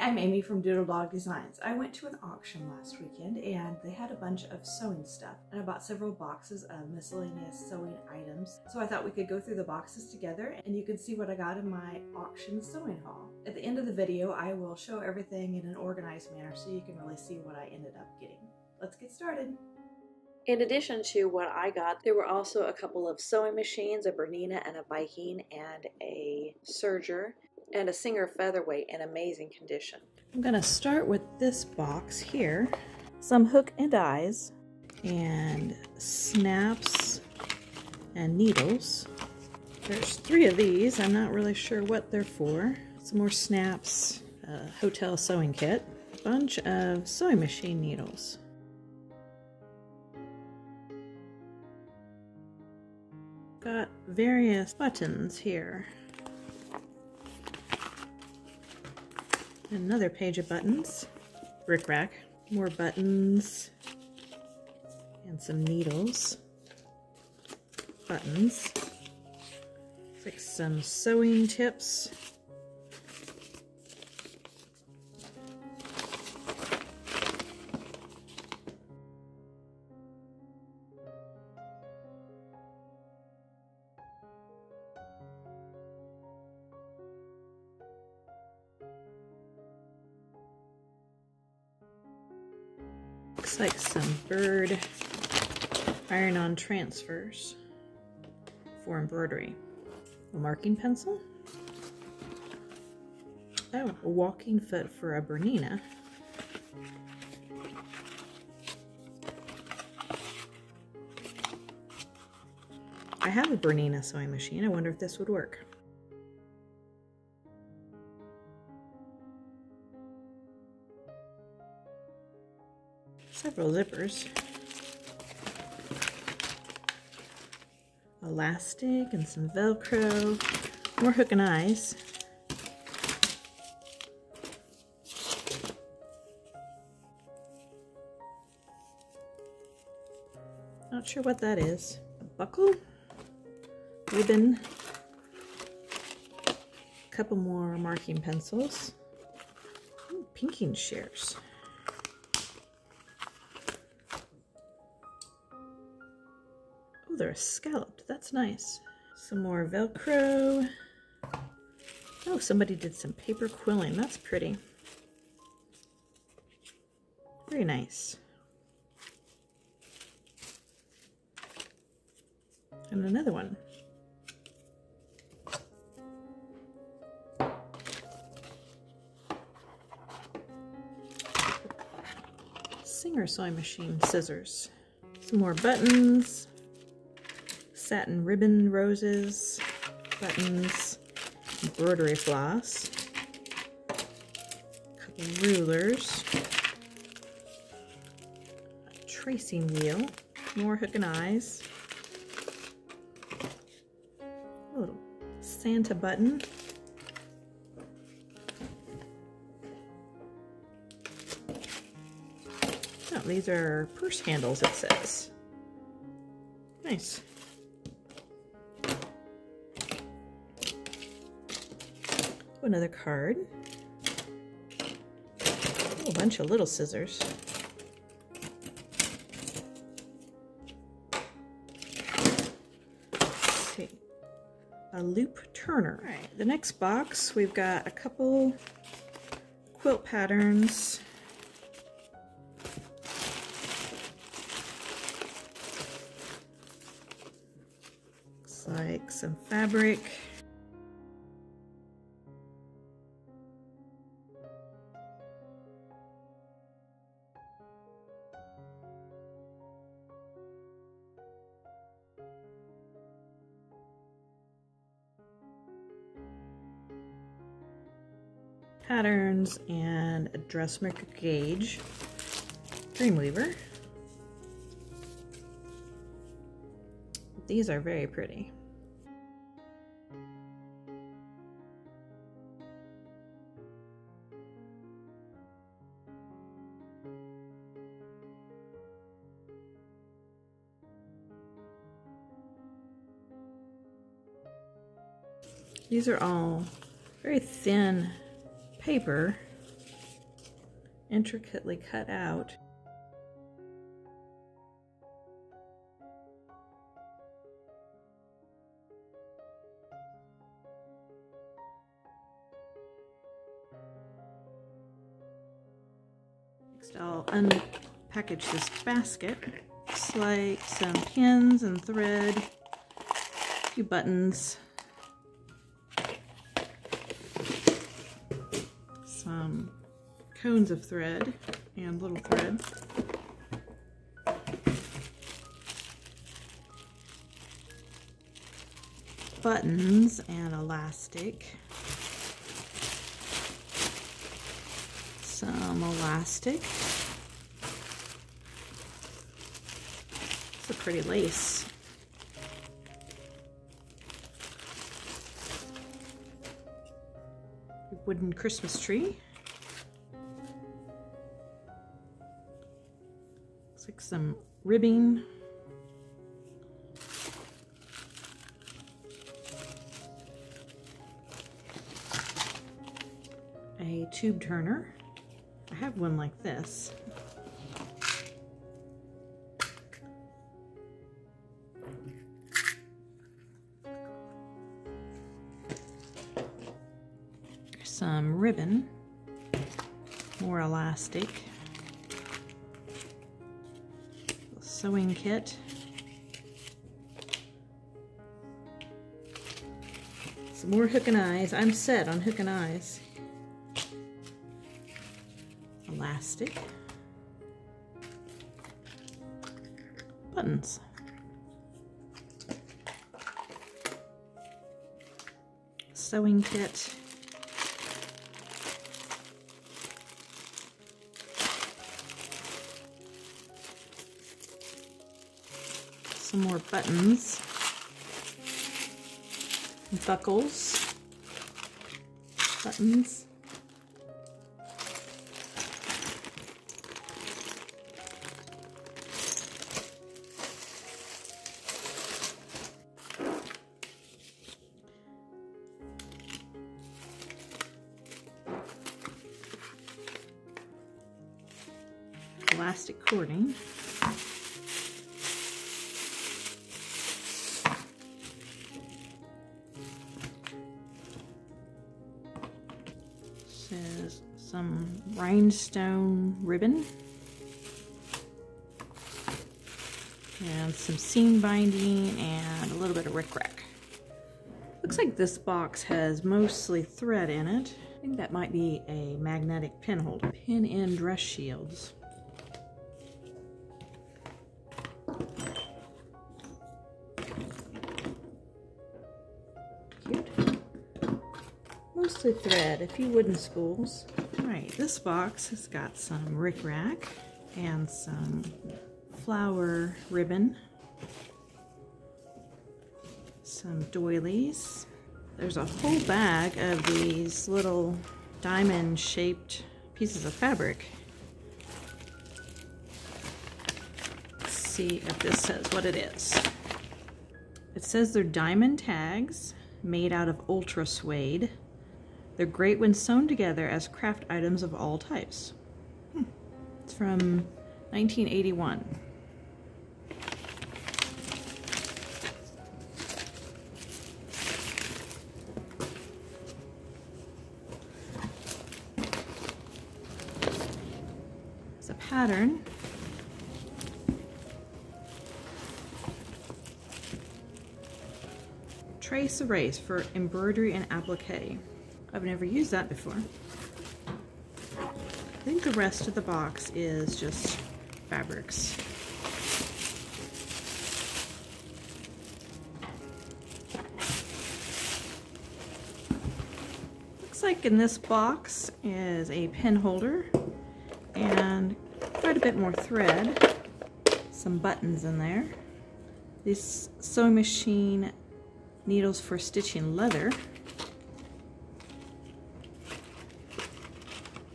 I'm Amy from Doodle Dog Designs. I went to an auction last weekend and they had a bunch of sewing stuff and I bought several boxes of miscellaneous sewing items. So I thought we could go through the boxes together and you can see what I got in my auction sewing haul. At the end of the video, I will show everything in an organized manner so you can really see what I ended up getting. Let's get started. In addition to what I got, there were also a couple of sewing machines, a Bernina and a Viking, and a serger, and a Singer Featherweight in amazing condition. I'm going to start with this box here. Some hook and eyes, and snaps and needles. There's three of these. I'm not really sure what they're for. Some more snaps, a hotel sewing kit, a bunch of sewing machine needles. Got various buttons here. Another page of buttons. Brick rack. More buttons. And some needles. Buttons. Like some sewing tips. Transfers for embroidery. A marking pencil. Oh, a walking foot for a Bernina. I have a Bernina sewing machine. I wonder if this would work. several zippers. Elastic and some Velcro. More hook and eyes. Not sure what that is. A buckle? Ribbon. A couple more marking pencils. Ooh, pinking shears. They're scalloped. That's nice. Some more Velcro. Oh, somebody did some paper quilling. That's pretty. Very nice. And another one. Singer sewing machine scissors. Some more buttons satin ribbon roses, buttons, embroidery floss, couple rulers, tracing wheel, more hook and eyes, a little Santa button, oh, these are purse handles it says. Nice. Another card. a bunch of little scissors. A loop turner. All right, the next box we've got a couple quilt patterns. Looks like some fabric. And a dressmaker gauge, Dreamweaver. These are very pretty. These are all very thin paper. intricately cut out. Next I'll unpackage this basket. Looks like some pins and thread, a few buttons, cones of thread and little thread. Buttons and elastic. Some elastic. It's a pretty lace. Wooden Christmas tree. Some ribbing. A tube turner. I have one like this. Some ribbon, more elastic, sewing kit, some more hook and eyes. I'm set on hook and eyes elastic, buttons. Sewing kit. Some more buttons. Buckles. Buttons. elastic cording. Rhinestone ribbon. And some seam binding and a little bit of rickrack. Looks like this box has mostly thread in it. I think that might be a magnetic pin holder. Pin in dress shields. Cute. Mostly thread, a few wooden spools. Right, this box has got some rickrack and some flower ribbon, some doilies. There's a whole bag of these little diamond-shaped pieces of fabric. Let's see if this says what it is. It says they're diamond tags made out of ultra suede. They're great when sewn together as craft items of all types. Hmm. It's from 1981. It's a pattern. Trace erase for embroidery and applique. I've never used that before. I think the rest of the box is just fabrics. Looks like in this box is a pen holder and quite a bit more thread. Some buttons in there. This sewing machine needles for stitching leather.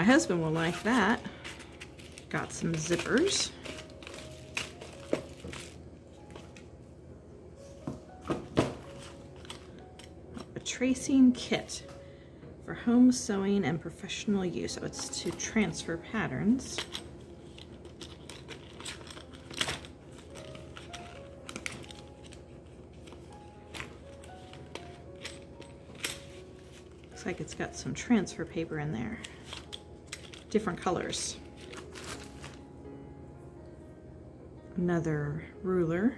My husband will like that. Got some zippers. A tracing kit for home sewing and professional use. So it's to transfer patterns. Looks like it's got some transfer paper in there. Different colors. Another ruler.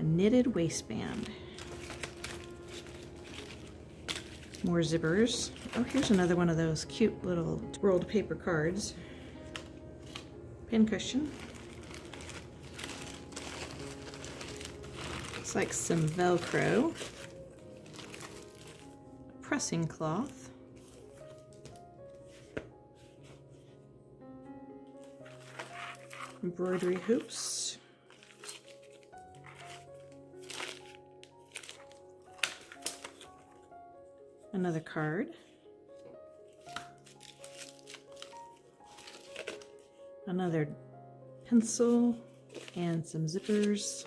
A knitted waistband. More zippers. Oh, here's another one of those cute little rolled paper cards. Pincushion. Looks like some Velcro. Pressing cloth. Embroidery hoops. Another card. Another pencil and some zippers.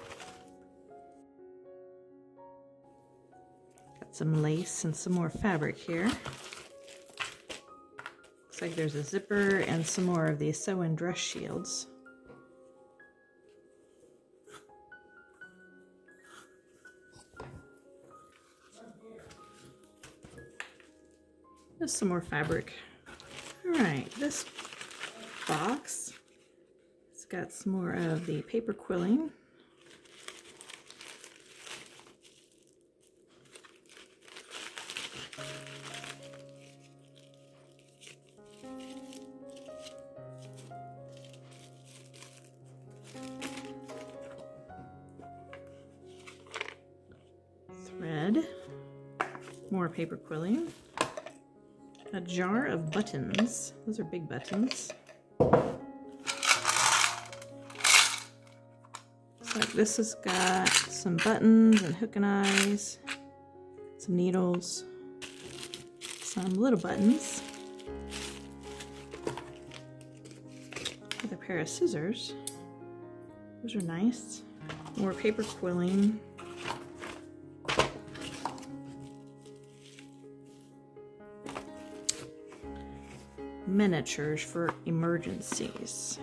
Got some lace and some more fabric here. Looks like there's a zipper and some more of these sew-in dress shields. Just some more fabric. All right, this box, it's got some more of the paper quilling. Thread, more paper quilling jar of buttons. Those are big buttons. So this has got some buttons and hook and eyes, some needles, some little buttons, with a pair of scissors. Those are nice. More paper quilling. Miniatures for emergencies.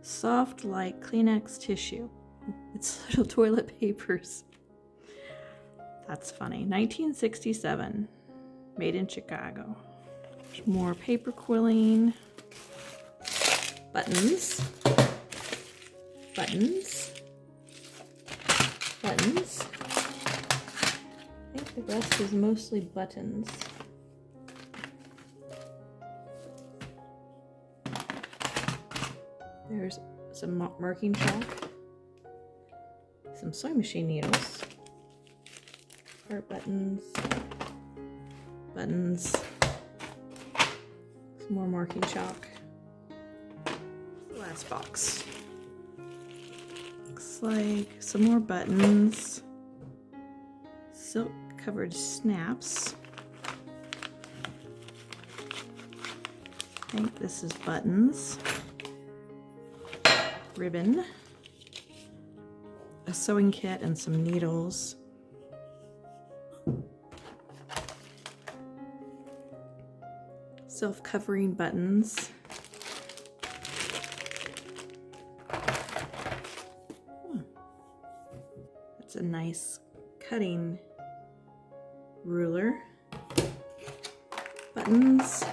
Soft like Kleenex tissue. It's little toilet papers. That's funny. 1967. Made in Chicago. More paper quilling. Buttons. Buttons. Buttons. Think the rest is mostly buttons. There's some marking chalk, some sewing machine needles, heart buttons, buttons, some more marking chalk. Last box. Looks like some more buttons, silk covered snaps. I think this is buttons, ribbon, a sewing kit and some needles. Self-covering buttons. That's a nice cutting ruler, buttons,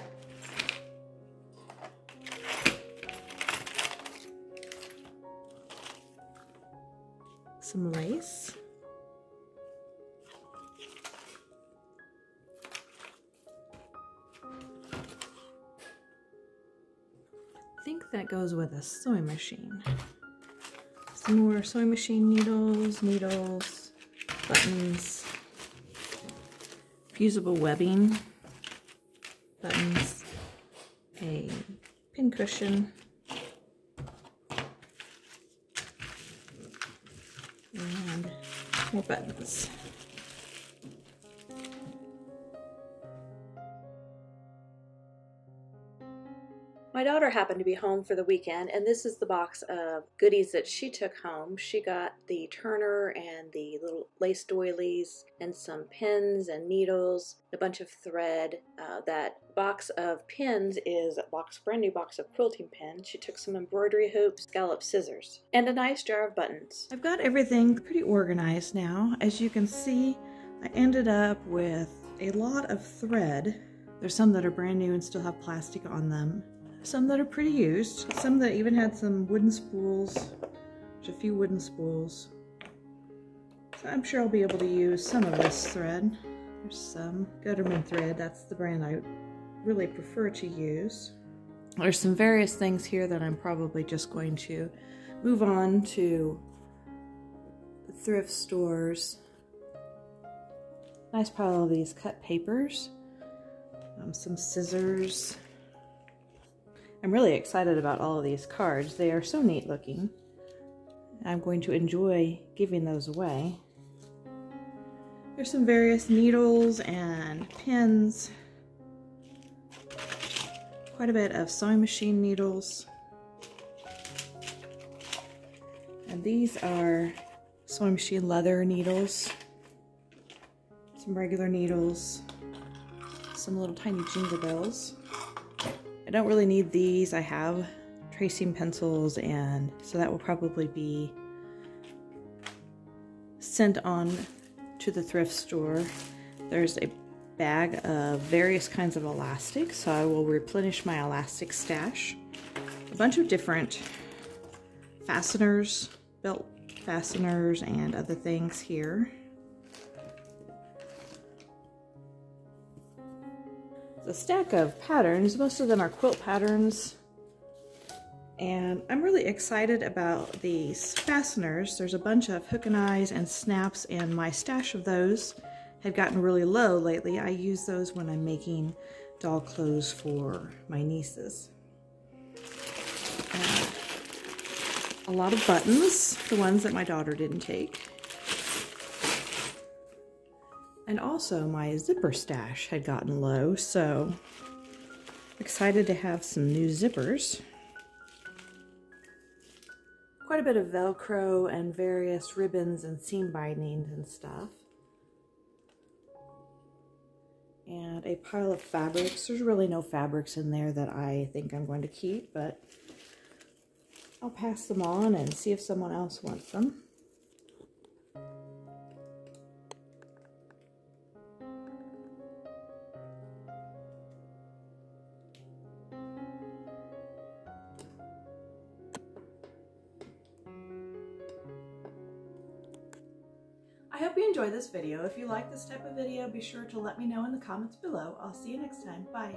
some lace, I think that goes with a sewing machine. Some more sewing machine needles, needles, buttons, fusible webbing, buttons, a pin cushion, and more buttons. Daughter happened to be home for the weekend, and this is the box of goodies that she took home. She got the Turner and the little lace doilies, and some pins and needles, a bunch of thread. Uh, that box of pins is a box, brand new box of quilting pins. She took some embroidery hoops, scallop scissors, and a nice jar of buttons. I've got everything pretty organized now. As you can see, I ended up with a lot of thread. There's some that are brand new and still have plastic on them some that are pretty used, some that even had some wooden spools. There's a few wooden spools. So I'm sure I'll be able to use some of this thread. There's some Gutermann thread, that's the brand I really prefer to use. There's some various things here that I'm probably just going to move on to thrift stores. Nice pile of these cut papers, um, some scissors, I'm really excited about all of these cards. They are so neat looking. I'm going to enjoy giving those away. There's some various needles and pins. Quite a bit of sewing machine needles. And these are sewing machine leather needles. Some regular needles. Some little tiny jingle bells. I don't really need these. I have tracing pencils and so that will probably be sent on to the thrift store. There's a bag of various kinds of elastic, so I will replenish my elastic stash. A bunch of different fasteners, belt fasteners, and other things here. A stack of patterns. Most of them are quilt patterns. And I'm really excited about these fasteners. There's a bunch of hook and eyes and snaps and my stash of those had gotten really low lately. I use those when I'm making doll clothes for my nieces. A lot of buttons, the ones that my daughter didn't take. And also my zipper stash had gotten low, so excited to have some new zippers. Quite a bit of Velcro and various ribbons and seam bindings and stuff. And a pile of fabrics. There's really no fabrics in there that I think I'm going to keep, but I'll pass them on and see if someone else wants them. Hope you enjoyed this video. If you like this type of video, be sure to let me know in the comments below. I'll see you next time. Bye.